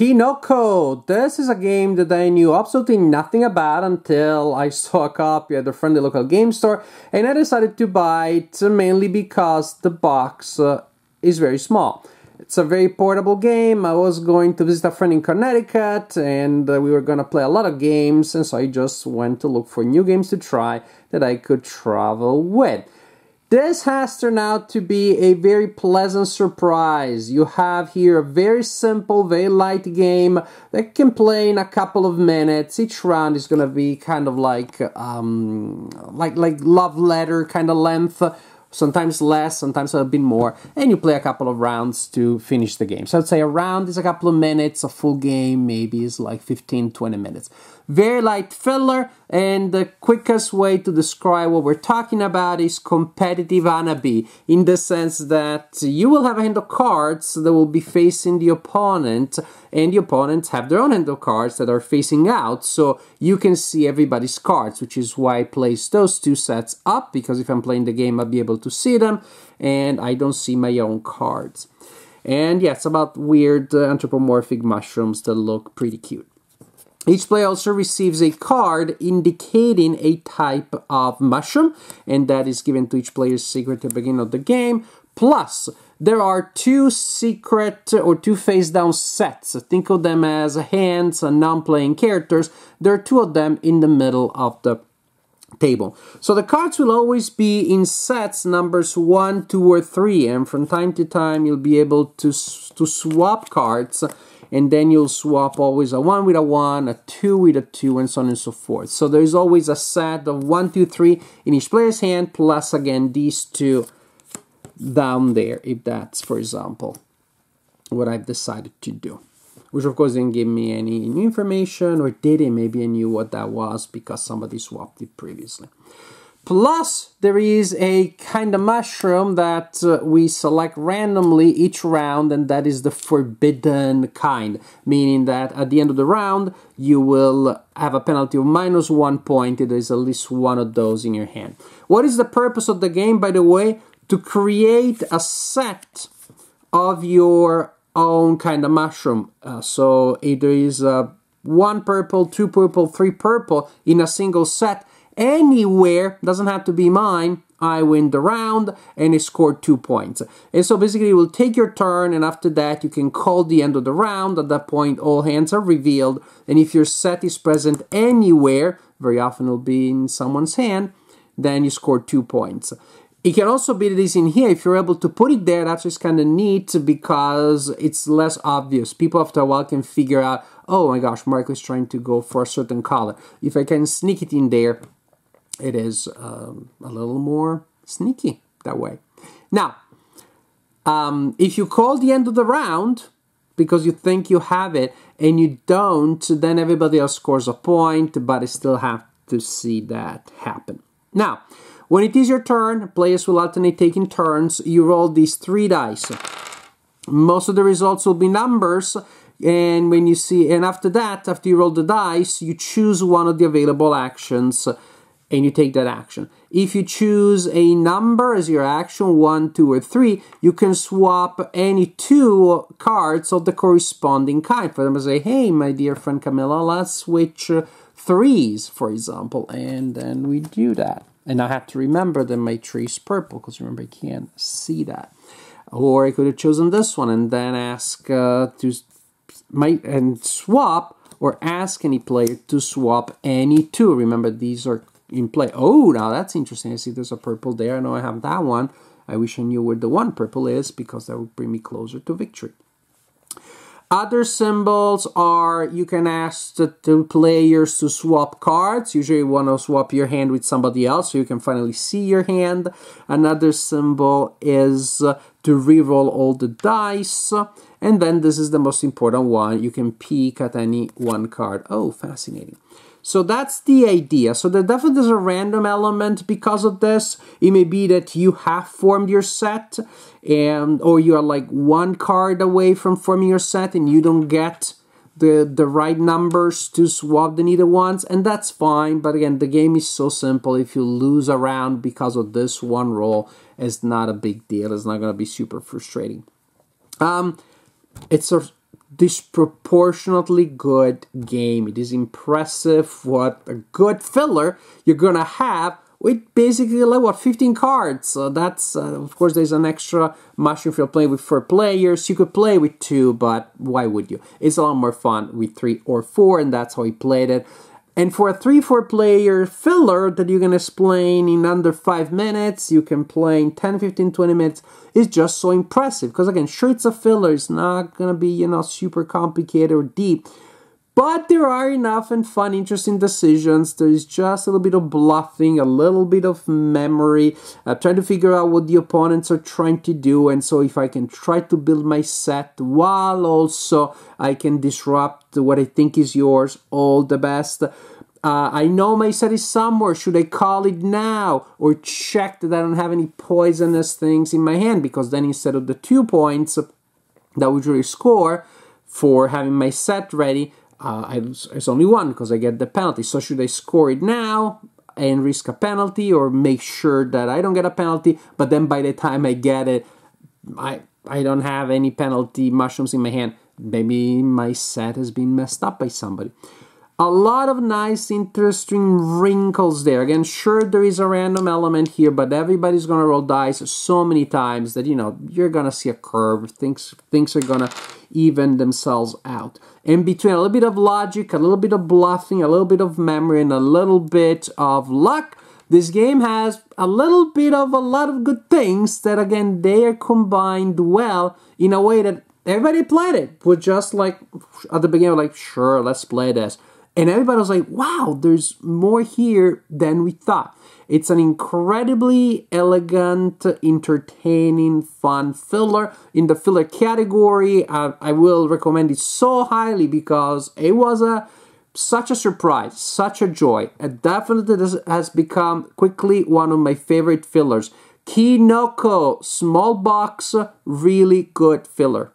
Kinoko. This is a game that I knew absolutely nothing about until I saw a copy at the friendly local game store and I decided to buy it mainly because the box uh, is very small. It's a very portable game. I was going to visit a friend in Connecticut and uh, we were going to play a lot of games and so I just went to look for new games to try that I could travel with. This has turned out to be a very pleasant surprise. You have here a very simple, very light game that can play in a couple of minutes. Each round is going to be kind of like um, like like love letter kind of length sometimes less, sometimes a bit more, and you play a couple of rounds to finish the game. So I'd say a round is a couple of minutes, a full game maybe is like 15 20 minutes. Very light filler, and the quickest way to describe what we're talking about is competitive Hanabi, in the sense that you will have a hand of cards that will be facing the opponent, and the opponents have their own hand of cards that are facing out, so you can see everybody's cards, which is why I place those two sets up, because if I'm playing the game, I'll be able to see them, and I don't see my own cards. And yeah, it's about weird uh, anthropomorphic mushrooms that look pretty cute. Each player also receives a card indicating a type of mushroom, and that is given to each player's secret at the beginning of the game. Plus, there are two secret or two face down sets. Think of them as hands and non playing characters. There are two of them in the middle of the table. So the cards will always be in sets numbers 1, 2, or 3, and from time to time you'll be able to, to swap cards and then you'll swap always a 1 with a 1, a 2 with a 2, and so on and so forth. So there's always a set of 1, 2, 3 in each player's hand, plus again these two down there, if that's, for example, what I've decided to do. Which of course didn't give me any new information, or did it? Maybe I knew what that was because somebody swapped it previously. Plus, there is a kind of mushroom that uh, we select randomly each round, and that is the forbidden kind, meaning that at the end of the round, you will have a penalty of minus one point if there's at least one of those in your hand. What is the purpose of the game, by the way? To create a set of your own kind of mushroom. Uh, so if there is uh, one purple, two purple, three purple in a single set, anywhere, doesn't have to be mine, I win the round and it scored two points. And so basically you will take your turn and after that you can call the end of the round. At that point all hands are revealed and if your set is present anywhere, very often it'll be in someone's hand, then you score two points. It can also be this in here. If you're able to put it there, that's just kind of neat because it's less obvious. People after a while can figure out, oh my gosh, Marco is trying to go for a certain color. If I can sneak it in there, it is um, a little more sneaky that way. Now, um, if you call the end of the round because you think you have it and you don't, then everybody else scores a point, but I still have to see that happen. Now, when it is your turn, players will alternate taking turns. You roll these three dice. Most of the results will be numbers, and when you see, and after that, after you roll the dice, you choose one of the available actions and you take that action. If you choose a number as your action, one, two, or three, you can swap any two cards of the corresponding kind. For example, say, hey, my dear friend Camilla, let's switch uh, threes, for example, and then we do that. And I have to remember that my tree is purple, because remember, I can't see that. Or I could have chosen this one and then ask uh, to my and swap or ask any player to swap any two. Remember, these are in play. Oh, now that's interesting. I see there's a purple there. I know I have that one. I wish I knew where the one purple is because that would bring me closer to victory. Other symbols are you can ask the, the players to swap cards. Usually you want to swap your hand with somebody else so you can finally see your hand. Another symbol is uh, to re-roll all the dice. And then this is the most important one. You can peek at any one card. Oh, fascinating. So that's the idea. So there definitely is a random element because of this. It may be that you have formed your set and or you are like one card away from forming your set and you don't get the the right numbers to swap the needed ones and that's fine but again the game is so simple. If you lose a round because of this one roll it's not a big deal. It's not going to be super frustrating. Um it's a disproportionately good game. It is impressive what a good filler you're gonna have with basically like what 15 cards. So that's uh, of course there's an extra mushroom field play with four players. You could play with two, but why would you? It's a lot more fun with three or four, and that's how he played it. And for a 3 4 player filler that you can explain in under 5 minutes, you can play in 10, 15, 20 minutes, is just so impressive. Because again, sure, it's a filler, it's not gonna be, you know, super complicated or deep. But there are enough and fun, interesting decisions. There's just a little bit of bluffing, a little bit of memory, uh, trying to figure out what the opponents are trying to do. And so, if I can try to build my set while also I can disrupt what I think is yours, all the best. Uh, I know my set is somewhere. Should I call it now or check that I don't have any poisonous things in my hand? Because then instead of the two points that would really score for having my set ready, uh, it's only one because I get the penalty. So should I score it now and risk a penalty or make sure that I don't get a penalty? But then by the time I get it, I I don't have any penalty mushrooms in my hand. Maybe my set has been messed up by somebody. A lot of nice, interesting wrinkles there. Again, sure, there is a random element here, but everybody's gonna roll dice so many times that you know you're gonna see a curve. Things things are gonna even themselves out. In between, a little bit of logic, a little bit of bluffing, a little bit of memory, and a little bit of luck. This game has a little bit of a lot of good things that, again, they are combined well in a way that everybody played it. Was just like at the beginning, like, sure, let's play this. And everybody was like, wow, there's more here than we thought. It's an incredibly elegant, entertaining, fun filler. In the filler category, uh, I will recommend it so highly because it was a such a surprise, such a joy. It definitely has become quickly one of my favorite fillers. Kinoko, small box, really good filler.